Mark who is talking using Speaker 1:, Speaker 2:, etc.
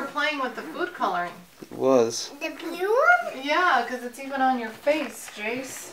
Speaker 1: were playing with the food coloring. It was.
Speaker 2: The blue one?
Speaker 3: Yeah, because it's even on your face, Jace.